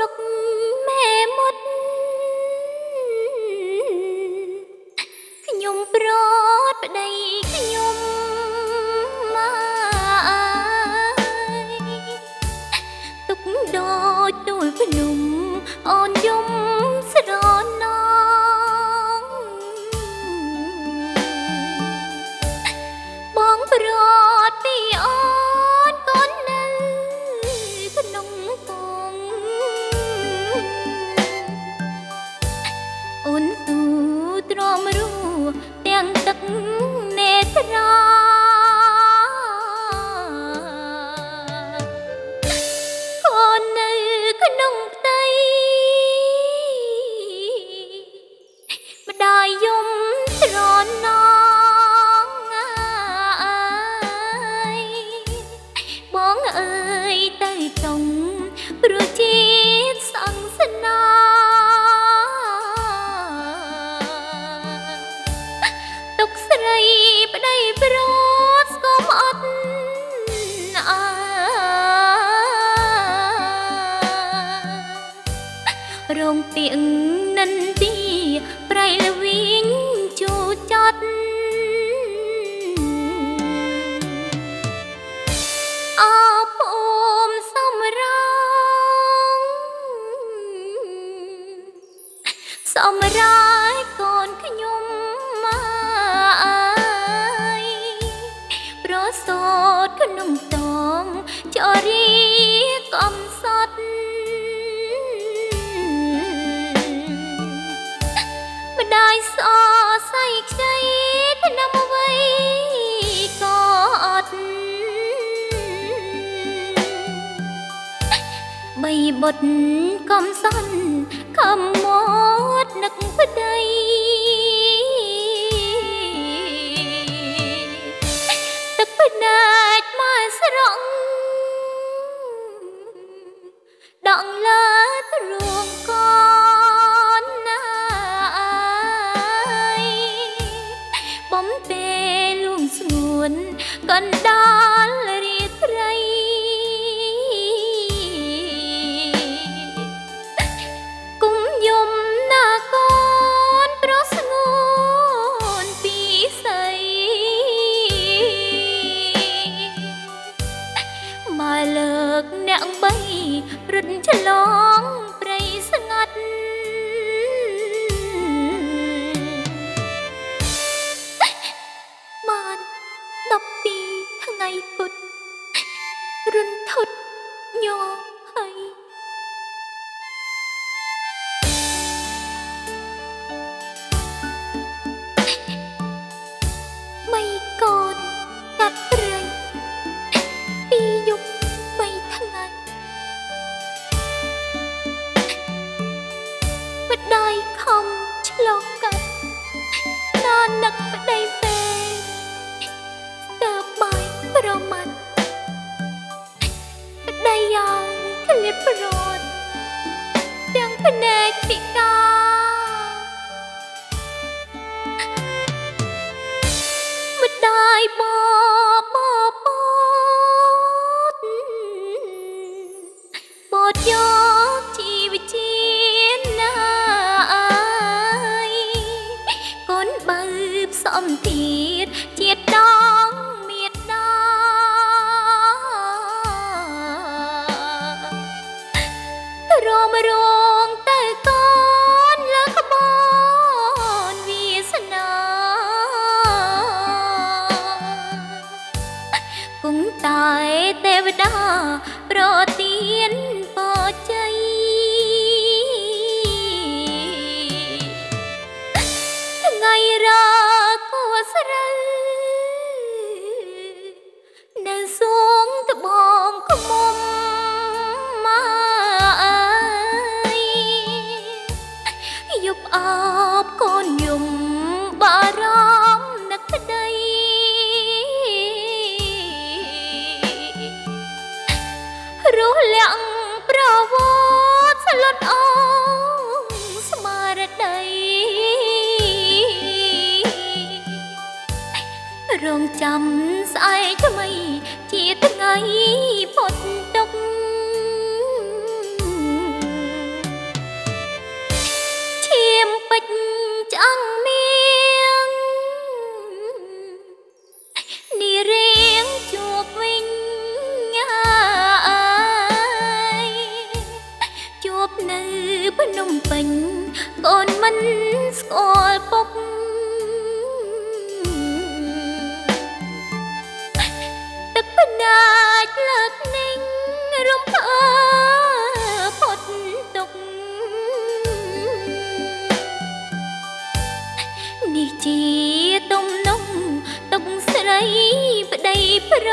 ដុកមេមុតខ្ញុំប្រត់ប្តីខ្ញុំមកទុកដូចទូលភ្នំអូនយំស្រណោ ទាំងទឹកនេត្រា ងទៀងនិនទីប្រៃលវិញជូចត់អបអូមសំរងសម្រាប់កូនខ្ញុំមកអើយប្រសូតក្នុងតងចរីកំសត់ ដាយសអស័យខ្ចីថ្នាំអ្វីក៏អត់បីបុតកំសន់ខំមាត់នឹកប្តីទឹកភ្នែកមកស្រង់ដងលើទ្រូ រត់ឆ្លង ម្ដាយខំឆ្លងកាត់ណានឹកប្តីពេស្ទើរបាយប្រមាត់ប្តីយ៉ាងឃ្លាតប្រត់ទាំងភ្នែកពិការ រស់លាក់ប្រវត្តិស្លុតអងស្មារតីរងចាំស្អែកថ្មី ជាថ្ងៃផុតទុកឈាមពេជ្រឆ្អឹងមៀង មិនស្គាល់ពុកទឹកភ្នាចលើក ninh រំភើផុតទុកនេះជាទំនំទុកស្រីប្តីប្រ